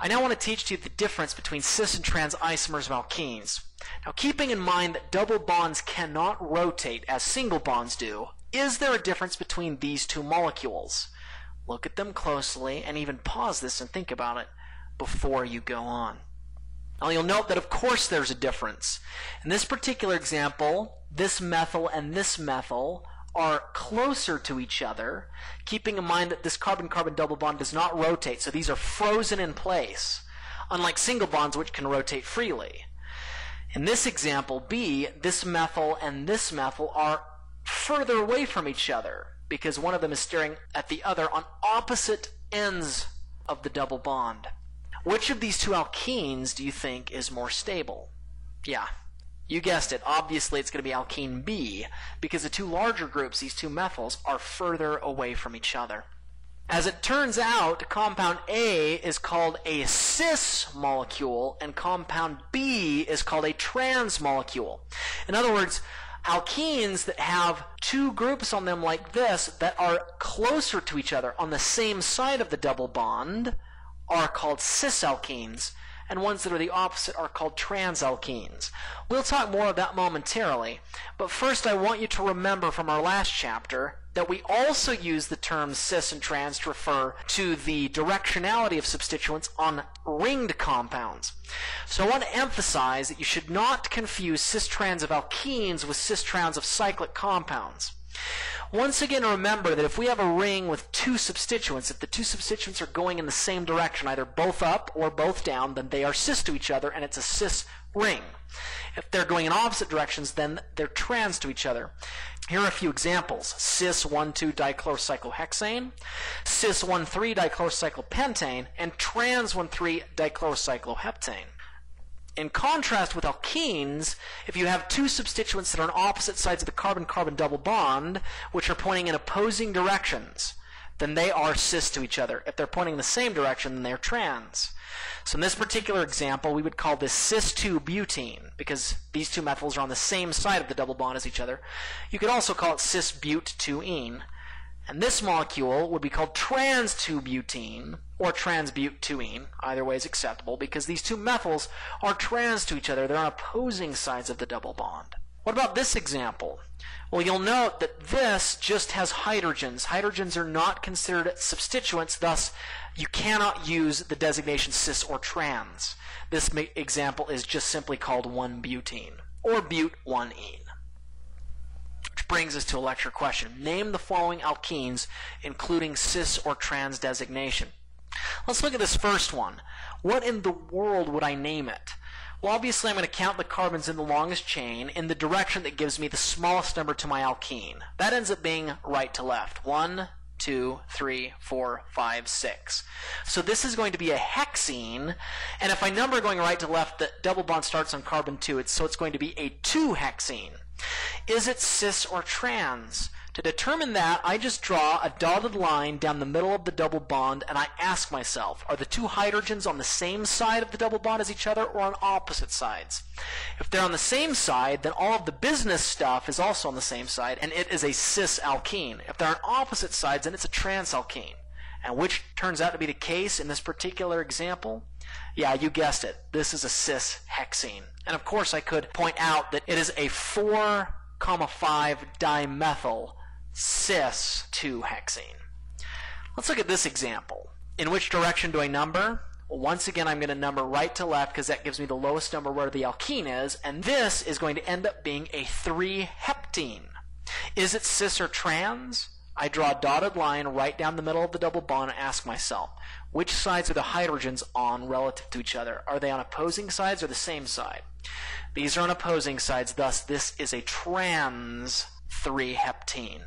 I now want to teach you the difference between cis and trans isomers of alkenes. Now, keeping in mind that double bonds cannot rotate as single bonds do, is there a difference between these two molecules? Look at them closely and even pause this and think about it before you go on. Now you'll note that of course there's a difference. In this particular example, this methyl and this methyl are closer to each other, keeping in mind that this carbon-carbon double bond does not rotate, so these are frozen in place, unlike single bonds which can rotate freely. In this example B, this methyl and this methyl are further away from each other because one of them is staring at the other on opposite ends of the double bond. Which of these two alkenes do you think is more stable? Yeah, you guessed it. Obviously, it's going to be alkene B because the two larger groups, these two methyls, are further away from each other. As it turns out, compound A is called a cis molecule and compound B is called a trans molecule. In other words, alkenes that have two groups on them like this that are closer to each other on the same side of the double bond are called cis alkenes and ones that are the opposite are called transalkenes. We'll talk more of that momentarily, but first I want you to remember from our last chapter that we also use the terms cis and trans to refer to the directionality of substituents on ringed compounds. So I want to emphasize that you should not confuse cis-trans of alkenes with cis-trans of cyclic compounds. Once again, remember that if we have a ring with two substituents, if the two substituents are going in the same direction, either both up or both down, then they are cis to each other and it's a cis ring. If they're going in opposite directions, then they're trans to each other. Here are a few examples. Cis 1,2 dichlorocyclohexane, cis 1,3 dichlorocyclopentane, and trans 1,3 dichlorocycloheptane. In contrast with alkenes, if you have two substituents that are on opposite sides of the carbon-carbon double bond, which are pointing in opposing directions, then they are cis to each other. If they're pointing in the same direction, then they're trans. So in this particular example, we would call this cis-2-butene, because these two methyls are on the same side of the double bond as each other. You could also call it cis-but-2-ene. And this molecule would be called trans-2-butene or trans-but-2-ene. Either way is acceptable because these two methyls are trans to each other. They're on opposing sides of the double bond. What about this example? Well, you'll note that this just has hydrogens. Hydrogens are not considered substituents, thus you cannot use the designation cis or trans. This example is just simply called 1-butene or but-1-ene brings us to a lecture question. Name the following alkenes, including cis or trans designation. Let's look at this first one. What in the world would I name it? Well, obviously I'm going to count the carbons in the longest chain in the direction that gives me the smallest number to my alkene. That ends up being right to left. One, two, three, four, five, six. So this is going to be a hexene, and if I number going right to left, the double bond starts on carbon 2, it's, so it's going to be a 2-hexene. Is it cis or trans? To determine that, I just draw a dotted line down the middle of the double bond and I ask myself, are the two hydrogens on the same side of the double bond as each other or on opposite sides? If they're on the same side, then all of the business stuff is also on the same side and it is a cis alkene. If they're on opposite sides, then it's a trans alkene. And which turns out to be the case in this particular example? Yeah, you guessed it. This is a cis hexene. And of course, I could point out that it is a 4, 5 dimethyl cis 2 hexene. Let's look at this example. In which direction do I number? Well, once again, I'm going to number right to left because that gives me the lowest number where the alkene is, and this is going to end up being a 3-heptene. Is it cis or trans? I draw a dotted line right down the middle of the double bond and ask myself, which sides are the hydrogens on relative to each other? Are they on opposing sides or the same side? These are on opposing sides, thus this is a trans 3-heptene.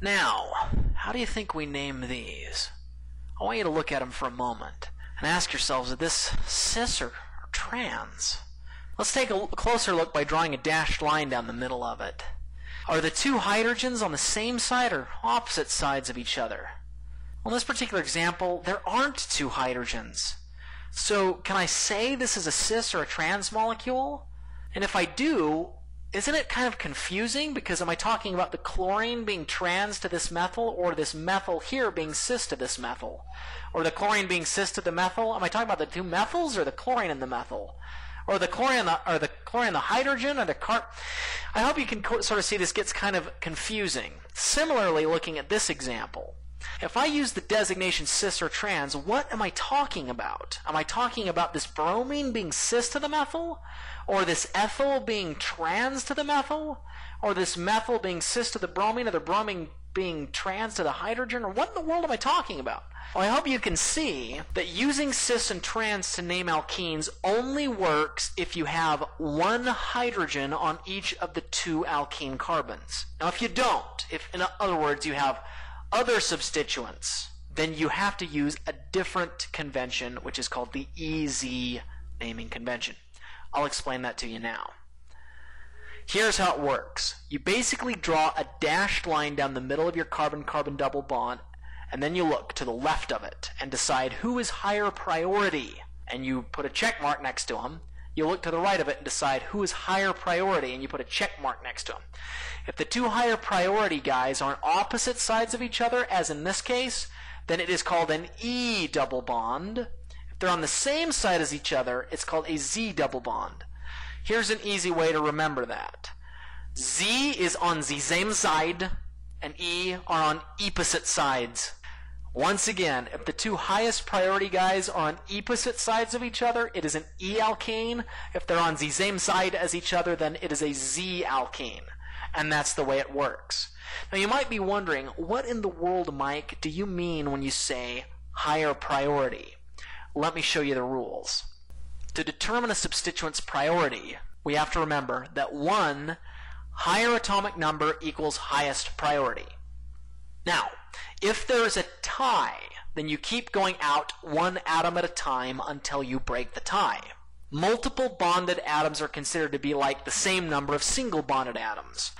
Now, how do you think we name these? I want you to look at them for a moment and ask yourselves, is this cis or, or trans? Let's take a closer look by drawing a dashed line down the middle of it. Are the two hydrogens on the same side or opposite sides of each other? Well, in this particular example, there aren't two hydrogens. So can I say this is a cis or a trans molecule? And if I do, isn't it kind of confusing because am I talking about the chlorine being trans to this methyl or this methyl here being cis to this methyl? Or the chlorine being cis to the methyl? Am I talking about the two methyls or the chlorine and the methyl? Or the chlorine the, or the chlorine and the hydrogen or the car I hope you can co- sort of see this gets kind of confusing. Similarly, looking at this example, if I use the designation cis or trans, what am I talking about? Am I talking about this bromine being cis to the methyl? Or this ethyl being trans to the methyl? Or this methyl being cis to the bromine? Or the bromine being trans to the hydrogen? Or what in the world am I talking about? Well, I hope you can see that using cis and trans to name alkenes only works if you have one hydrogen on each of the two alkene carbons. Now, if you don't, if in other words you have other substituents, then you have to use a different convention, which is called the EZ naming convention. I'll explain that to you now. Here's how it works. You basically draw a dashed line down the middle of your carbon-carbon double bond, and then you look to the left of it and decide who is higher priority, and you put a check mark next to them. You look to the right of it and decide who is higher priority, and you put a check mark next to them. If the two higher priority guys are on opposite sides of each other, as in this case, then it is called an E double bond. If they're on the same side as each other, it's called a Z double bond. Here's an easy way to remember that. Z is on the same side, and E are on opposite sides. Once again, if the two highest priority guys are on opposite sides of each other, it is an E alkane. If they're on the same side as each other, then it is a Z alkane and that's the way it works. Now you might be wondering, what in the world, Mike, do you mean when you say higher priority? Let me show you the rules. To determine a substituent's priority, we have to remember that one higher atomic number equals highest priority. Now, if there is a tie, then you keep going out one atom at a time until you break the tie. Multiple bonded atoms are considered to be like the same number of single bonded atoms.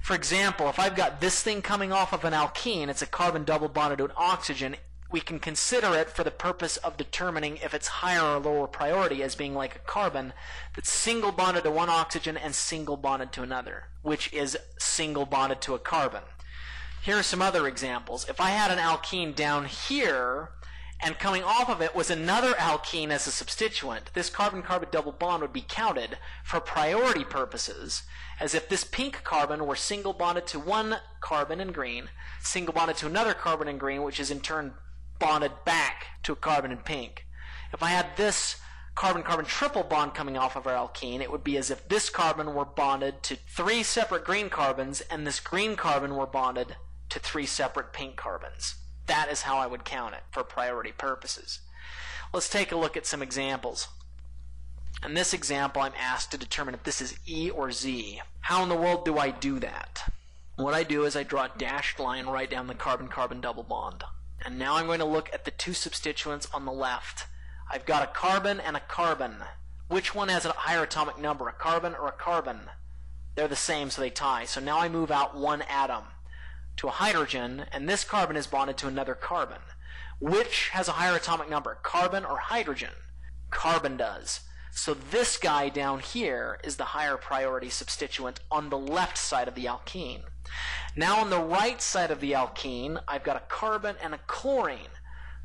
For example, if I've got this thing coming off of an alkene, it's a carbon double bonded to an oxygen, we can consider it for the purpose of determining if it's higher or lower priority as being like a carbon that's single bonded to one oxygen and single bonded to another, which is single bonded to a carbon. Here are some other examples. If I had an alkene down here and coming off of it was another alkene as a substituent, this carbon-carbon double bond would be counted for priority purposes as if this pink carbon were single bonded to one carbon in green, single bonded to another carbon in green, which is in turn bonded back to a carbon in pink. If I had this carbon-carbon triple bond coming off of our alkene, it would be as if this carbon were bonded to three separate green carbons and this green carbon were bonded to three separate pink carbons. That is how I would count it for priority purposes. Let's take a look at some examples. In this example, I'm asked to determine if this is E or Z. How in the world do I do that? What I do is I draw a dashed line right down the carbon-carbon double bond. And now I'm going to look at the two substituents on the left. I've got a carbon and a carbon. Which one has a higher atomic number, a carbon or a carbon? They're the same, so they tie. So now I move out one atom to a hydrogen, and this carbon is bonded to another carbon. Which has a higher atomic number, carbon or hydrogen? Carbon does. So this guy down here is the higher priority substituent on the left side of the alkene. Now on the right side of the alkene, I've got a carbon and a chlorine.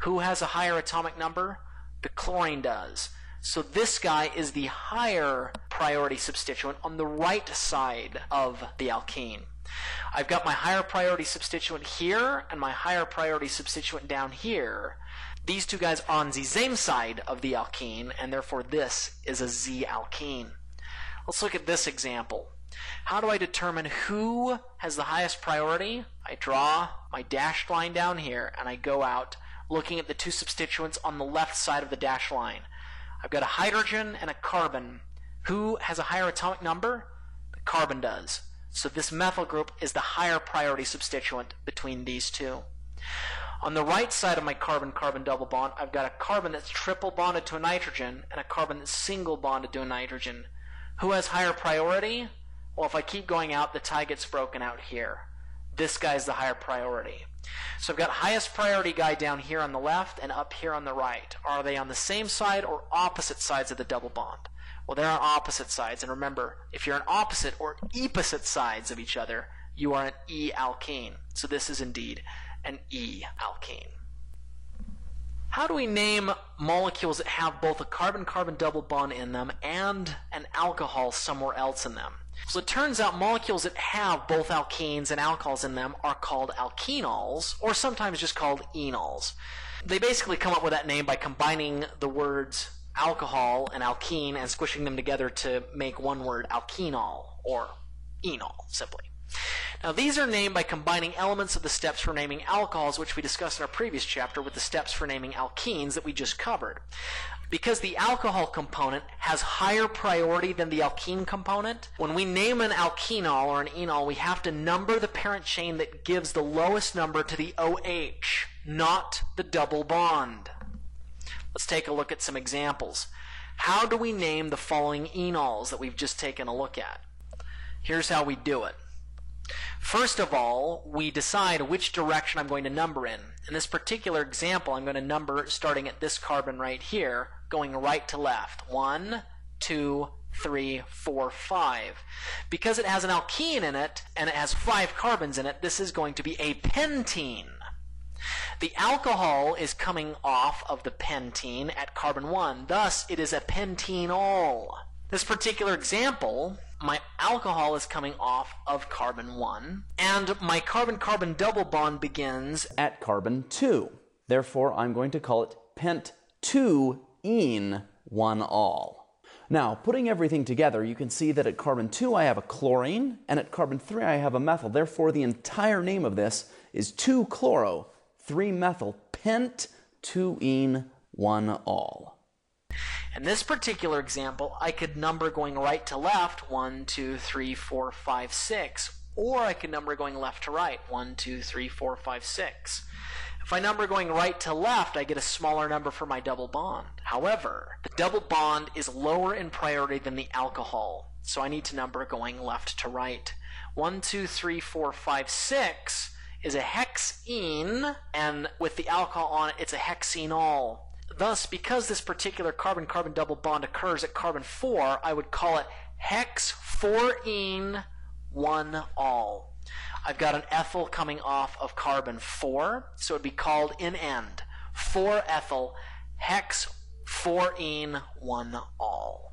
Who has a higher atomic number? The chlorine does. So this guy is the higher priority substituent on the right side of the alkene. I've got my higher priority substituent here and my higher priority substituent down here. These two guys are on the same side of the alkene, and therefore this is a Z alkene. Let's look at this example. How do I determine who has the highest priority? I draw my dashed line down here, and I go out looking at the two substituents on the left side of the dashed line. I've got a hydrogen and a carbon. Who has a higher atomic number? The carbon does. So this methyl group is the higher priority substituent between these two. On the right side of my carbon-carbon double bond, I've got a carbon that's triple bonded to a nitrogen and a carbon that's single bonded to a nitrogen. Who has higher priority? Well, if I keep going out, the tie gets broken out here. This guy's the higher priority. So I've got highest priority guy down here on the left and up here on the right. Are they on the same side or opposite sides of the double bond? Well, they're on opposite sides. And remember, if you're on opposite or opposite sides of each other, you are an E alkene. So this is indeed an E alkene. How do we name molecules that have both a carbon-carbon double bond in them and an alcohol somewhere else in them? So it turns out molecules that have both alkenes and alcohols in them are called alkenols, or sometimes just called enols. They basically come up with that name by combining the words alcohol and alkene and squishing them together to make one word alkenol, or enol, simply. Now, these are named by combining elements of the steps for naming alcohols, which we discussed in our previous chapter, with the steps for naming alkenes that we just covered. Because the alcohol component has higher priority than the alkene component, when we name an alkenol or an enol, we have to number the parent chain that gives the lowest number to the OH, not the double bond. Let's take a look at some examples. How do we name the following enols that we've just taken a look at? Here's how we do it. First of all, we decide which direction I'm going to number in. In this particular example, I'm going to number starting at this carbon right here, going right to left. One, two, three, four, five. Because it has an alkene in it, and it has five carbons in it, this is going to be a pentene. The alcohol is coming off of the pentene at carbon 1, thus it is a pentenol. This particular example, my alcohol is coming off of carbon 1, and my carbon-carbon double bond begins at carbon 2. Therefore, I'm going to call it pent 2 ene 1 ol. Now, putting everything together, you can see that at carbon 2 I have a chlorine, and at carbon 3 I have a methyl. Therefore, the entire name of this is 2-chloro, 3-methyl, pent 2 ene 1 ol. In this particular example, I could number going right to left, 1, 2, 3, 4, 5, 6. Or I could number going left to right, 1, 2, 3, 4, 5, 6. If I number going right to left, I get a smaller number for my double bond. However, the double bond is lower in priority than the alcohol, so I need to number going left to right. 1, 2, 3, 4, 5, 6 is a hexene, and with the alcohol on it, it's a hexenol. Thus, because this particular carbon-carbon double bond occurs at carbon 4, I would call it hex 4-ene 1-ol. I've got an ethyl coming off of carbon 4, so it would be called in end 4-ethyl hex 4-ene 1-ol.